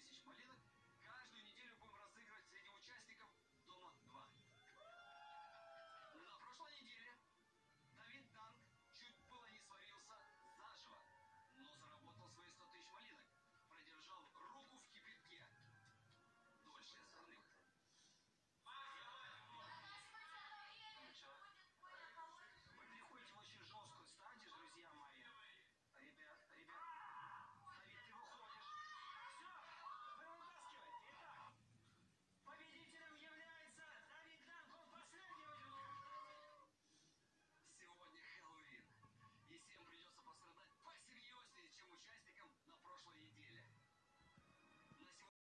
difícil escolhida